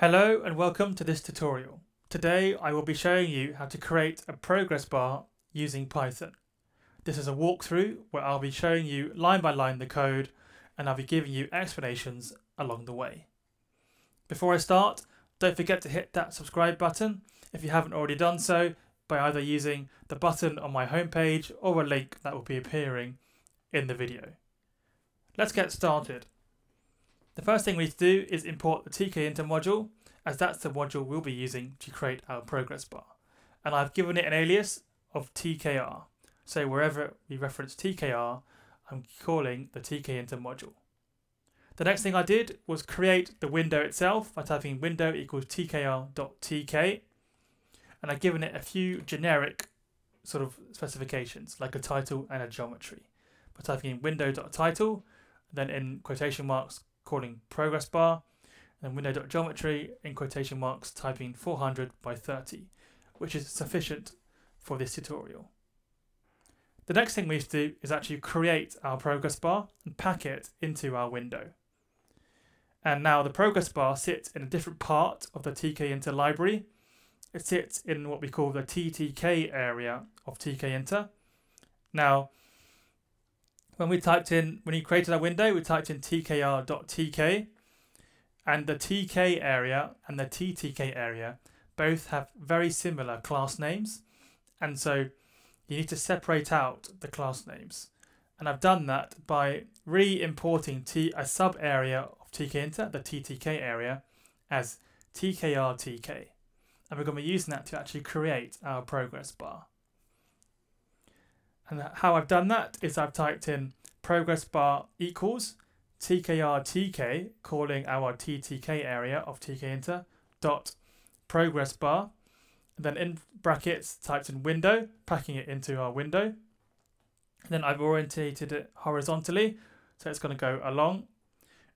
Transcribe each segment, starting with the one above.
Hello and welcome to this tutorial. Today I will be showing you how to create a progress bar using Python. This is a walkthrough where I'll be showing you line by line the code and I'll be giving you explanations along the way. Before I start, don't forget to hit that subscribe button if you haven't already done so by either using the button on my homepage or a link that will be appearing in the video. Let's get started. The first thing we need to do is import the tkinter module as that's the module we'll be using to create our progress bar. And I've given it an alias of tkr. So wherever we reference tkr, I'm calling the tkinter module. The next thing I did was create the window itself by typing window equals tkr.tk and I've given it a few generic sort of specifications like a title and a geometry by typing in window.title then in quotation marks calling progress bar and window.geometry in quotation marks typing 400 by 30 which is sufficient for this tutorial. The next thing we need to do is actually create our progress bar and pack it into our window. And now the progress bar sits in a different part of the tkinter library. It sits in what we call the TTK area of tkinter. Now, when we typed in, when we created our window, we typed in tkr.tk and the TK area and the TTK area both have very similar class names. And so you need to separate out the class names. And I've done that by re-importing T a sub area of tkinter, the TTK area, as tkrtk. And we're going to be using that to actually create our progress bar. And how I've done that is I've typed in progress bar equals tkr tk, calling our TTK area of tkinter, dot progress bar, then in brackets typed in window, packing it into our window. And then I've orientated it horizontally, so it's going to go along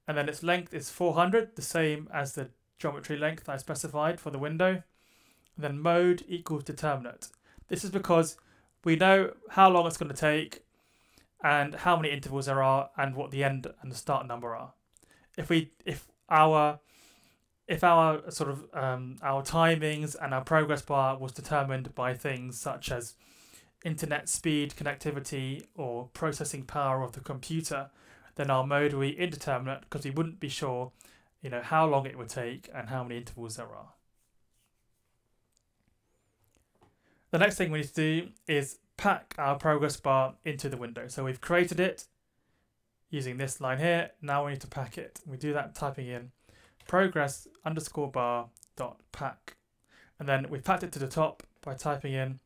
and then its length is 400, the same as the geometry length I specified for the window. And then mode equals determinate. This is because we know how long it's going to take and how many intervals there are and what the end and the start number are. If we if our if our sort of um, our timings and our progress bar was determined by things such as internet speed, connectivity, or processing power of the computer, then our mode will be indeterminate because we wouldn't be sure you know, how long it would take and how many intervals there are. The next thing we need to do is pack our progress bar into the window. So we've created it using this line here. Now we need to pack it. We do that typing in progress underscore bar dot pack. And then we've packed it to the top by typing in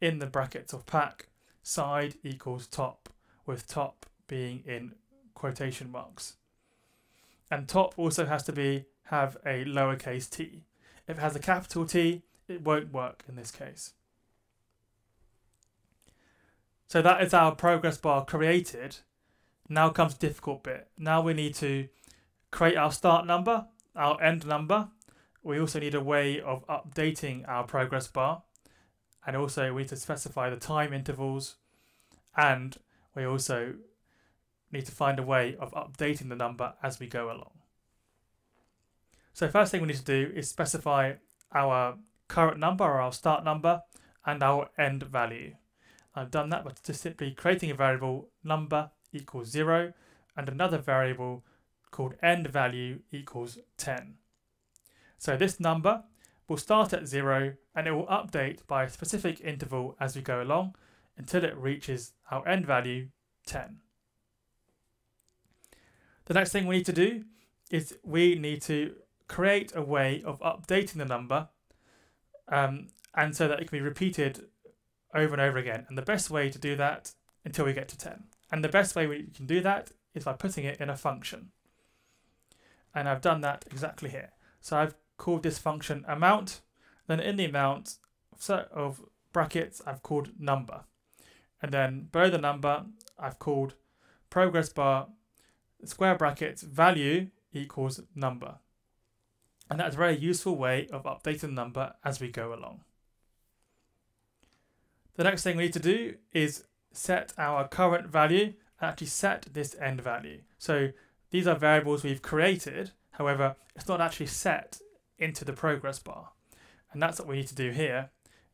in the brackets of pack side equals top with top being in quotation marks. And top also has to be have a lowercase t. If it has a capital T, it won't work in this case. So that is our progress bar created. Now comes the difficult bit. Now we need to create our start number, our end number. We also need a way of updating our progress bar. And also we need to specify the time intervals. And we also need to find a way of updating the number as we go along. So first thing we need to do is specify our current number or our start number and our end value. I've done that by just simply creating a variable number equals 0 and another variable called end value equals 10. So this number will start at 0 and it will update by a specific interval as we go along until it reaches our end value 10. The next thing we need to do is we need to create a way of updating the number um, and so that it can be repeated over and over again. And the best way to do that until we get to 10. And the best way we can do that is by putting it in a function. And I've done that exactly here. So I've called this function amount. Then in the amount of brackets, I've called number. And then below the number, I've called progress bar square brackets value equals number. And that's a very useful way of updating the number as we go along. The next thing we need to do is set our current value and actually set this end value. So these are variables we've created. However, it's not actually set into the progress bar. And that's what we need to do here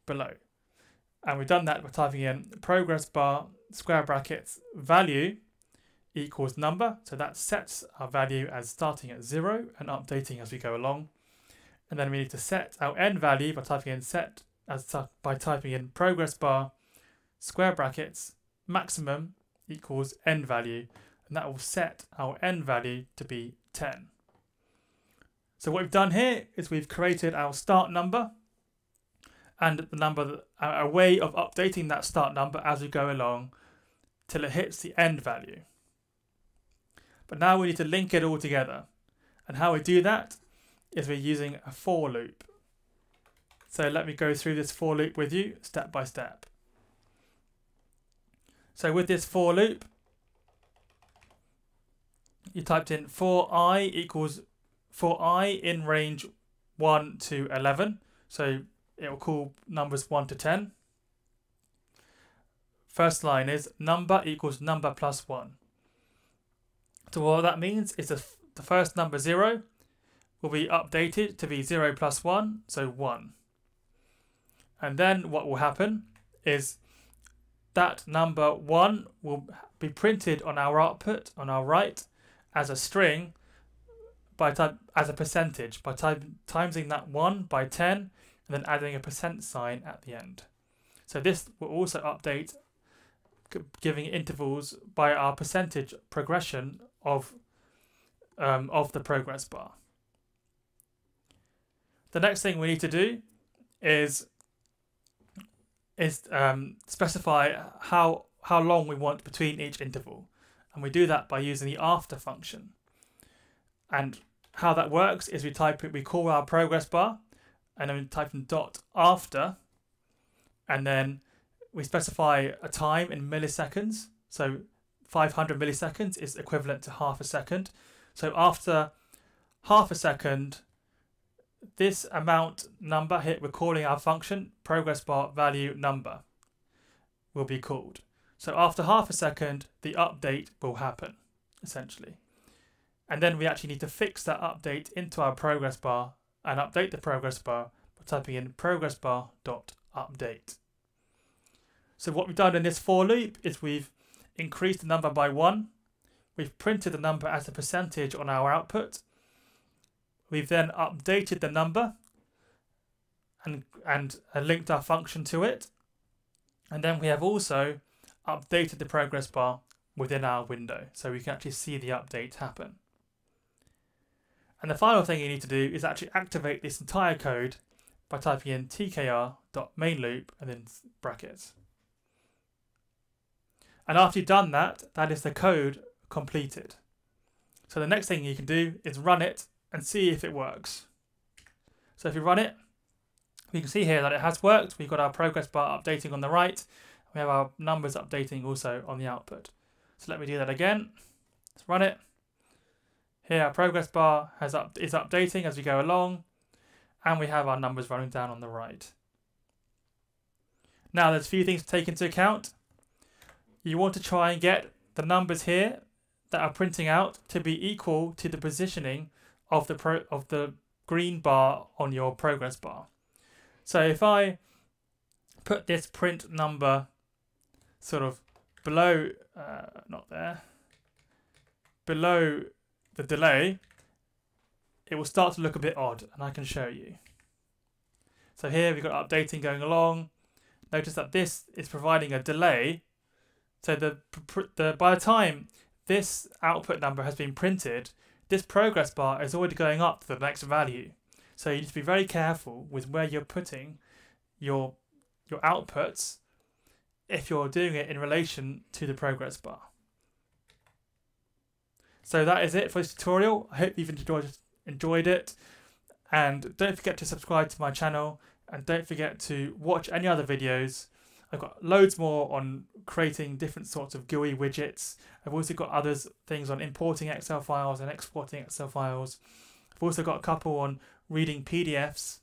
below. And we've done that by typing in progress bar square brackets value equals number. So that sets our value as starting at zero and updating as we go along. And then we need to set our end value by typing in set as by typing in progress bar square brackets maximum equals n value. And that will set our n value to be 10. So what we've done here is we've created our start number and the number, uh, a way of updating that start number as we go along till it hits the end value. But now we need to link it all together. And how we do that is we're using a for loop. So let me go through this for loop with you step by step. So with this for loop, you typed in for i equals for i in range 1 to 11. So it will call numbers 1 to 10. First line is number equals number plus 1. So what that means is the, the first number 0 will be updated to be 0 plus 1, so 1. And then what will happen is that number 1 will be printed on our output, on our right, as a string by type as a percentage by type, timesing that 1 by 10 and then adding a percent sign at the end. So this will also update giving intervals by our percentage progression of um, of the progress bar. The next thing we need to do is is um, specify how how long we want between each interval, and we do that by using the after function. And how that works is we type we call our progress bar, and then we type in dot after, and then we specify a time in milliseconds. So 500 milliseconds is equivalent to half a second. So after half a second, this amount number hit we're calling our function progress bar value number will be called. So after half a second, the update will happen, essentially. And then we actually need to fix that update into our progress bar and update the progress bar by typing in progress bar dot update. So what we've done in this for loop is we've increased the number by one. We've printed the number as a percentage on our output. We've then updated the number and, and uh, linked our function to it. And then we have also updated the progress bar within our window so we can actually see the update happen. And the final thing you need to do is actually activate this entire code by typing in tkr.mainloop and then brackets. And after you've done that, that is the code completed. So the next thing you can do is run it and see if it works. So if you run it, we can see here that it has worked. We've got our progress bar updating on the right. We have our numbers updating also on the output. So let me do that again. Let's run it. Here our progress bar has up, is updating as we go along. And we have our numbers running down on the right. Now there's a few things to take into account you want to try and get the numbers here that are printing out to be equal to the positioning of the pro of the green bar on your progress bar. So if I put this print number sort of below, uh, not there, below the delay, it will start to look a bit odd and I can show you. So here we've got updating going along. Notice that this is providing a delay so the, the by the time this output number has been printed, this progress bar is already going up to the next value. So you need to be very careful with where you're putting your your outputs if you're doing it in relation to the progress bar. So that is it for this tutorial. I hope you've enjoyed enjoyed it. And don't forget to subscribe to my channel and don't forget to watch any other videos I've got loads more on creating different sorts of GUI widgets. I've also got others things on importing Excel files and exporting Excel files. I've also got a couple on reading PDFs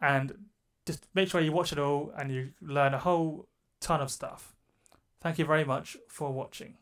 and just make sure you watch it all and you learn a whole ton of stuff. Thank you very much for watching.